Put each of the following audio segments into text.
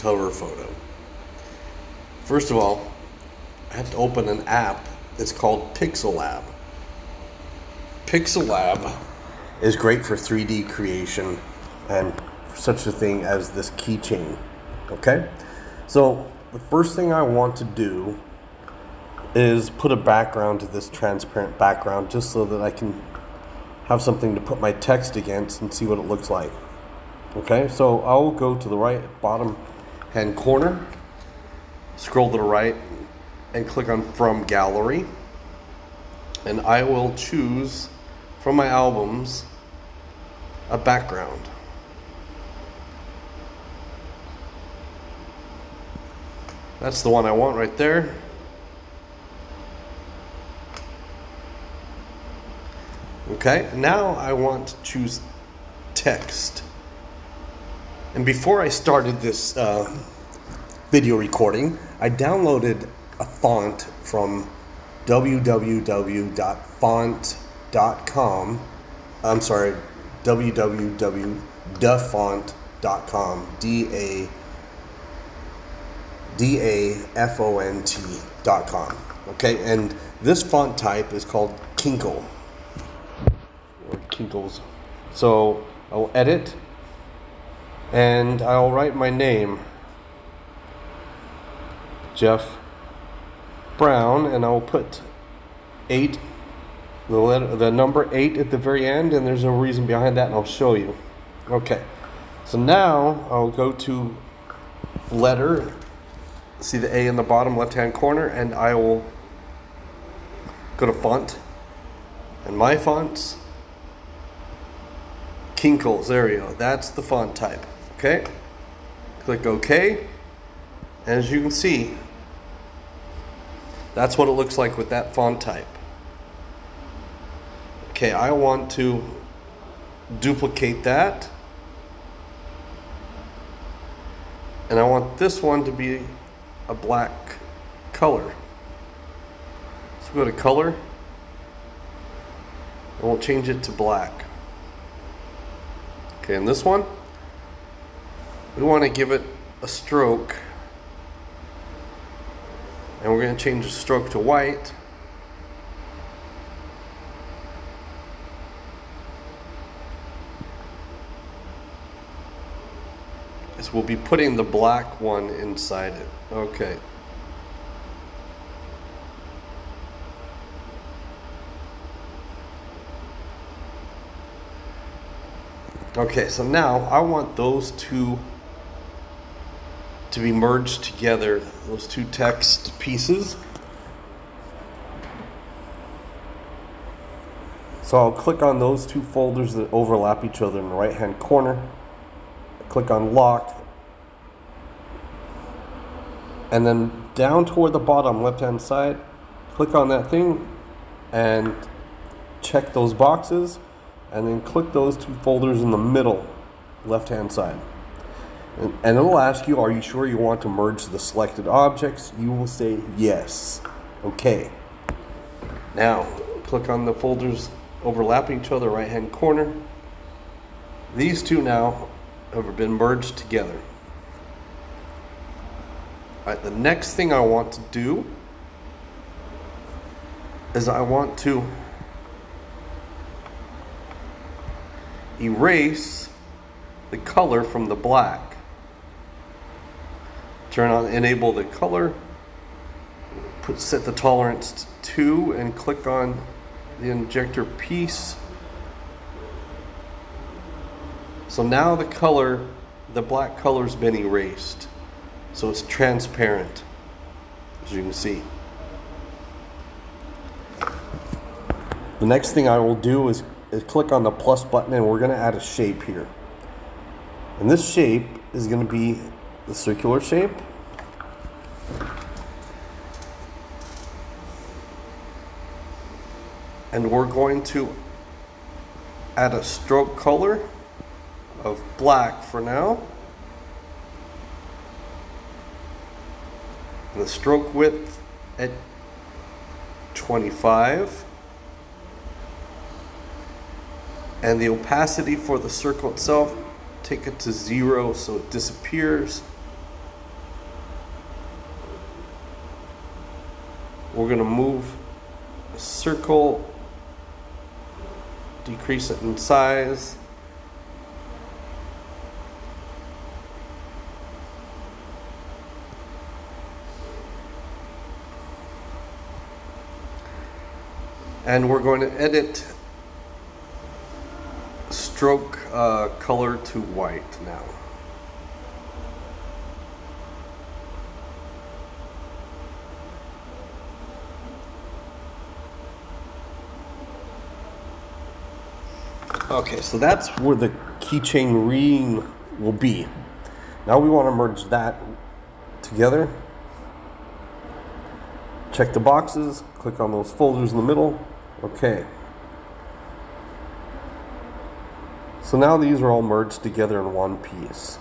cover photo. First of all, I have to open an app that's called Pixellab. Pixel Lab is great for 3D creation and such a thing as this keychain. Okay? So, the first thing I want to do is put a background to this transparent background just so that I can have something to put my text against and see what it looks like. Okay, so I'll go to the right bottom hand corner, scroll to the right, and click on From Gallery. And I will choose from my albums a background. That's the one I want right there. Okay, now I want to choose text. And before I started this uh, video recording, I downloaded a font from www.font.com. I'm sorry, www.dafont.com. D A D A F O N T.com. Okay, and this font type is called Kinkel or Kinkles. So I'll edit and I'll write my name, Jeff Brown, and I'll put eight, the letter, the number eight at the very end, and there's a reason behind that, and I'll show you. Okay, so now I'll go to letter, see the A in the bottom left hand corner, and I will go to font, and my fonts, Kinkles, there you go, that's the font type. Okay, click OK. As you can see, that's what it looks like with that font type. Okay, I want to duplicate that. And I want this one to be a black color. So go to color. And we'll change it to black. Okay, and this one, we want to give it a stroke. And we're going to change the stroke to white. So we'll be putting the black one inside it. Okay. Okay so now I want those two to be merged together, those two text pieces. So I'll click on those two folders that overlap each other in the right hand corner. Click on lock. And then down toward the bottom left hand side, click on that thing and check those boxes and then click those two folders in the middle left hand side. And it'll ask you, are you sure you want to merge the selected objects? You will say yes. Okay. Now, click on the folders overlapping each other, right hand corner. These two now have been merged together. All right, the next thing I want to do is I want to erase the color from the black turn on enable the color put set the tolerance to 2 and click on the injector piece. So now the color the black color's been erased. So it's transparent as you can see. The next thing I will do is, is click on the plus button and we're going to add a shape here. And this shape is going to be the circular shape. And we're going to add a stroke color of black for now. The stroke width at 25. And the opacity for the circle itself take it to zero so it disappears. We're going to move circle, decrease it in size. And we're going to edit stroke uh, color to white now. Okay, so that's where the keychain ring will be. Now we want to merge that together. Check the boxes, click on those folders in the middle. Okay. So now these are all merged together in one piece.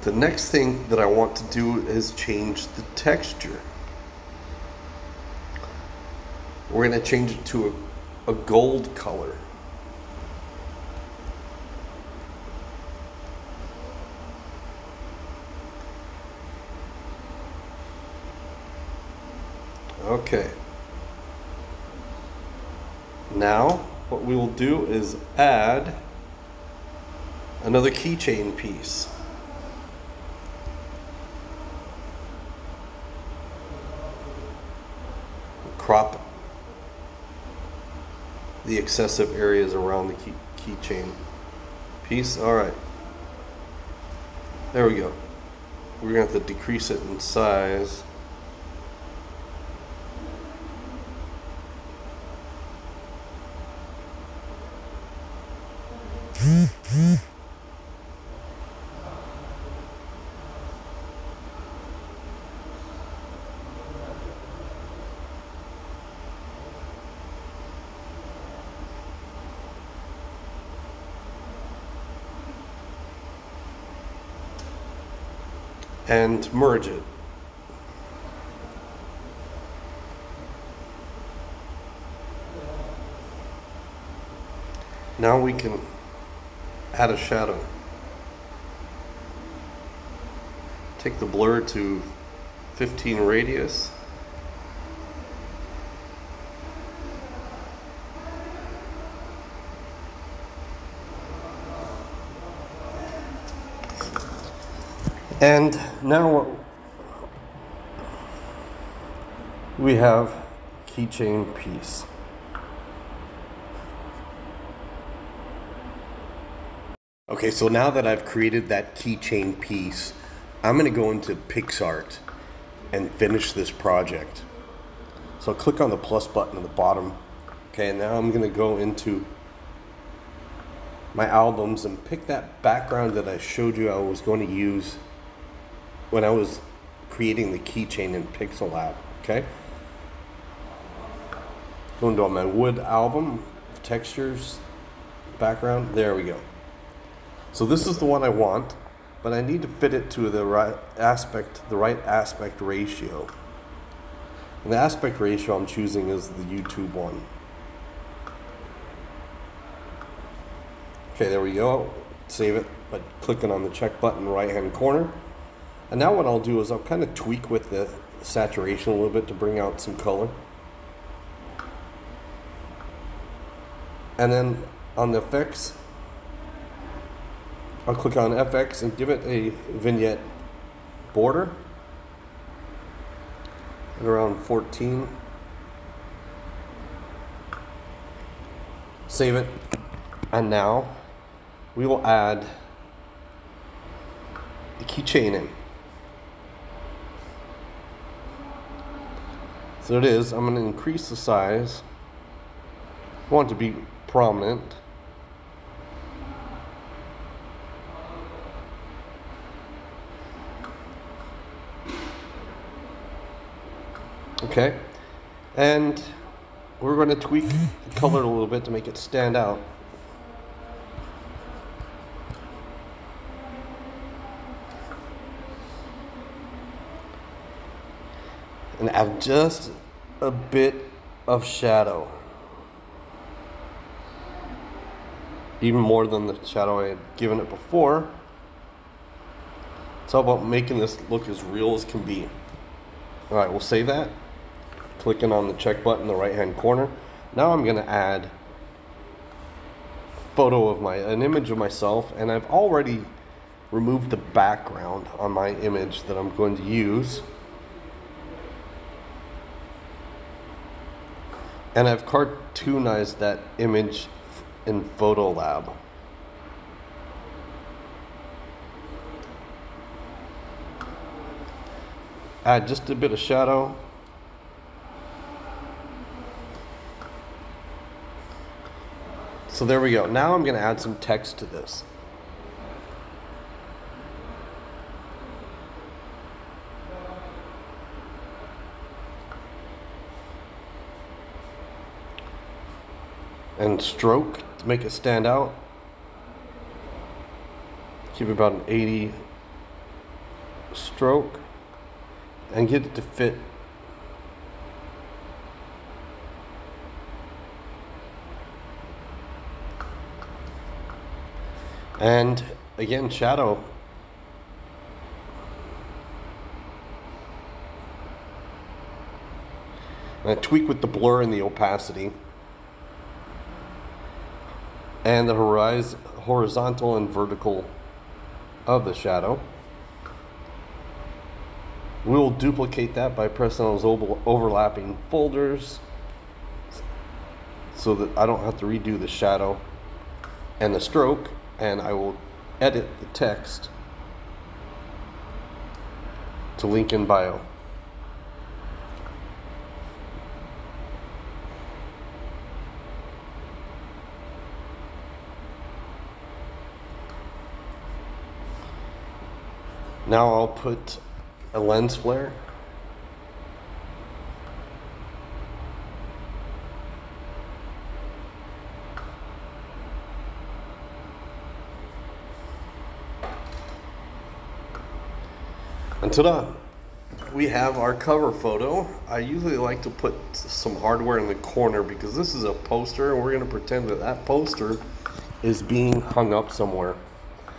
The next thing that I want to do is change the texture. We're going to change it to a, a gold color. Okay. Now, what we will do is add another keychain piece. Crop the excessive areas around the key, keychain piece. All right. There we go. We're going to have to decrease it in size. And merge it. Now we can add a shadow. Take the blur to 15 radius. And now we have keychain piece. Okay, so now that I've created that keychain piece, I'm gonna go into PicsArt and finish this project. So click on the plus button at the bottom. Okay, and now I'm gonna go into my albums and pick that background that I showed you I was going to use when I was creating the keychain in Pixellab, okay? Going to my wood album, textures, background, there we go. So this is the one I want, but I need to fit it to the right aspect, the right aspect ratio. And the aspect ratio I'm choosing is the YouTube one. Okay, there we go. Save it by clicking on the check button right hand corner. And now what I'll do is I'll kind of tweak with the saturation a little bit to bring out some color. And then on the effects, I'll click on FX and give it a vignette border at around 14. Save it. And now we will add the keychain in. So it is, I'm going to increase the size. I want it to be prominent. Okay, and we're going to tweak the color a little bit to make it stand out. And add just a bit of shadow. Even more than the shadow I had given it before. It's all about making this look as real as can be. All right, we'll save that. Clicking on the check button in the right hand corner. Now I'm gonna add photo of my, an image of myself and I've already removed the background on my image that I'm going to use. And I've cartoonized that image in Photolab. Add just a bit of shadow. So there we go. Now I'm going to add some text to this. And stroke to make it stand out. Keep about an 80 stroke and get it to fit. And again shadow. And I tweak with the blur and the opacity and the horizontal and vertical of the shadow we will duplicate that by pressing those overlapping folders so that I don't have to redo the shadow and the stroke and I will edit the text to link in bio. Now I'll put a lens flare. And ta-da! We have our cover photo. I usually like to put some hardware in the corner because this is a poster and we're going to pretend that that poster is being hung up somewhere.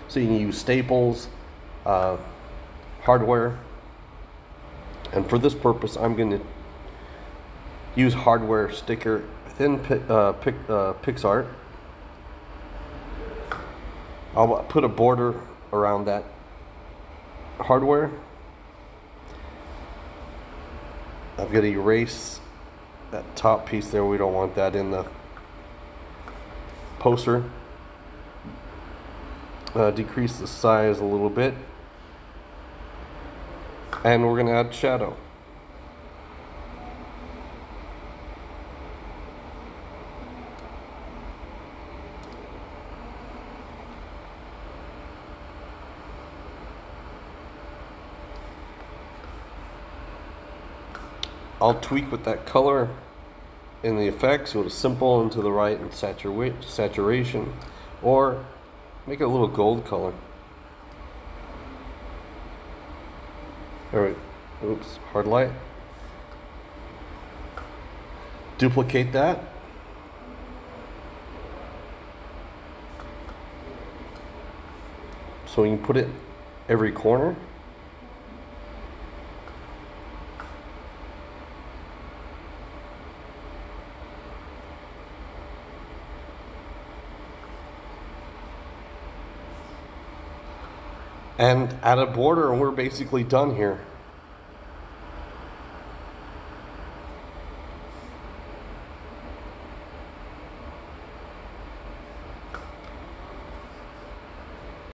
So you can use staples, uh, hardware, and for this purpose, I'm going to use hardware sticker thin uh, pic, uh, PicsArt. I'll put a border around that hardware. I've got to erase that top piece there. We don't want that in the poster. Uh, decrease the size a little bit and we're going to add shadow. I'll tweak with that color in the effects with a simple and to the right and saturation or make it a little gold color. Right, oops, hard light. Duplicate that. So you can put it every corner. And at a border and we're basically done here.